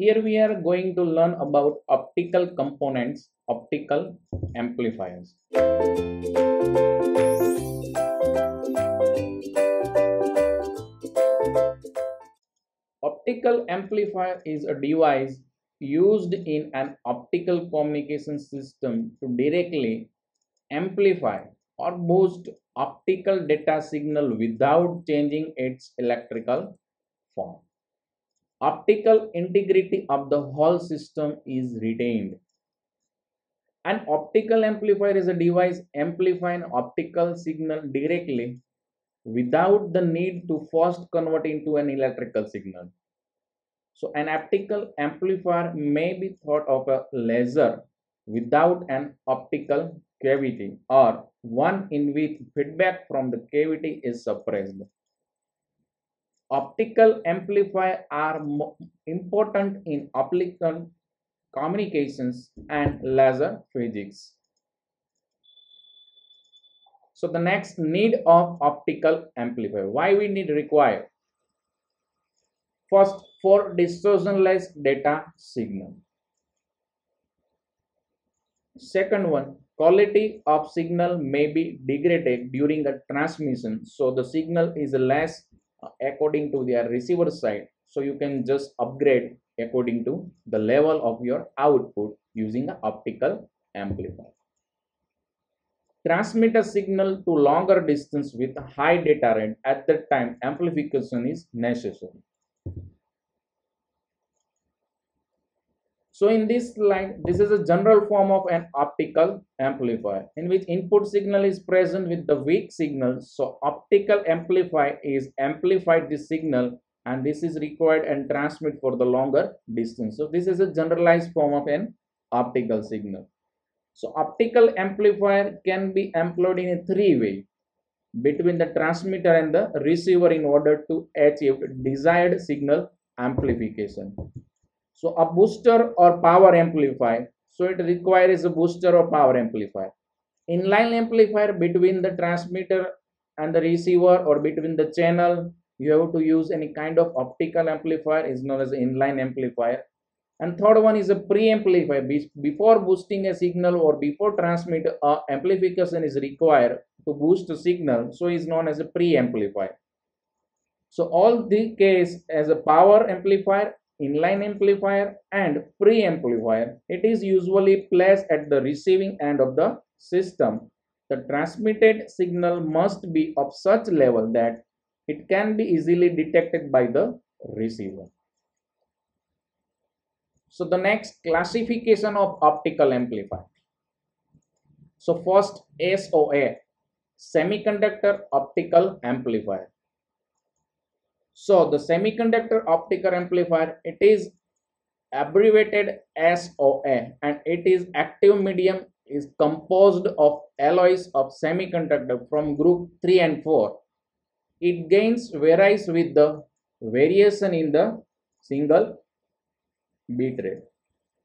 Here we are going to learn about optical components, optical amplifiers. Optical amplifier is a device used in an optical communication system to directly amplify or boost optical data signal without changing its electrical form. Optical integrity of the whole system is retained. An optical amplifier is a device amplifying optical signal directly without the need to first convert into an electrical signal. So an optical amplifier may be thought of a laser without an optical cavity or one in which feedback from the cavity is suppressed. Optical amplifier are important in optical communications and laser physics. So the next need of optical amplifier. Why we need require? First, for distortionless data signal. Second one, quality of signal may be degraded during a transmission. So the signal is less according to their receiver side. So you can just upgrade according to the level of your output using an optical amplifier. Transmit a signal to longer distance with high data rate. At that time, amplification is necessary. So in this slide, this is a general form of an optical amplifier in which input signal is present with the weak signal. So optical amplifier is amplified this signal and this is required and transmit for the longer distance. So this is a generalized form of an optical signal. So optical amplifier can be employed in a three way between the transmitter and the receiver in order to achieve desired signal amplification. So a booster or power amplifier. So it requires a booster or power amplifier. Inline amplifier between the transmitter and the receiver or between the channel. You have to use any kind of optical amplifier is known as inline amplifier. And third one is a pre-amplifier. Before boosting a signal or before transmit, uh, amplification is required to boost the signal. So is known as a pre-amplifier. So all the case as a power amplifier inline amplifier and pre-amplifier, it is usually placed at the receiving end of the system. The transmitted signal must be of such level that it can be easily detected by the receiver. So the next classification of optical amplifier. So first SOA, semiconductor optical amplifier. So the semiconductor optical amplifier, it is abbreviated SOA and it is active medium is composed of alloys of semiconductor from group 3 and 4. It gains varies with the variation in the single bit rate.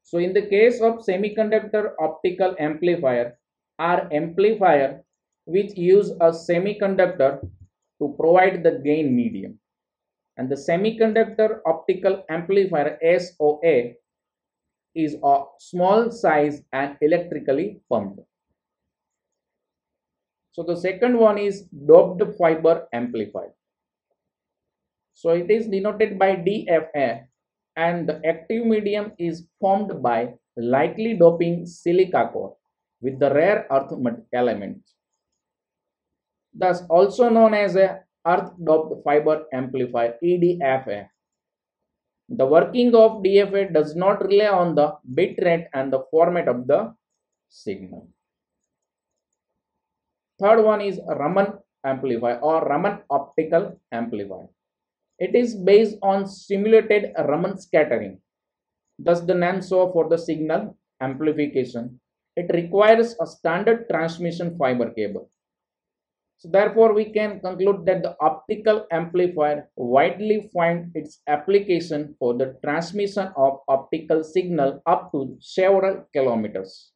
So in the case of semiconductor optical amplifier are amplifier which use a semiconductor to provide the gain medium and the semiconductor optical amplifier SOA is a small size and electrically pumped. So the second one is doped fiber amplifier. So it is denoted by DFA and the active medium is formed by lightly doping silica core with the rare earth element. Thus also known as a earth doped fiber amplifier EDFA. The working of DFA does not rely on the bit rate and the format of the signal. Third one is Raman amplifier or Raman optical amplifier. It is based on simulated Raman scattering. Thus the name so for the signal amplification. It requires a standard transmission fiber cable. So therefore, we can conclude that the optical amplifier widely find its application for the transmission of optical signal up to several kilometers.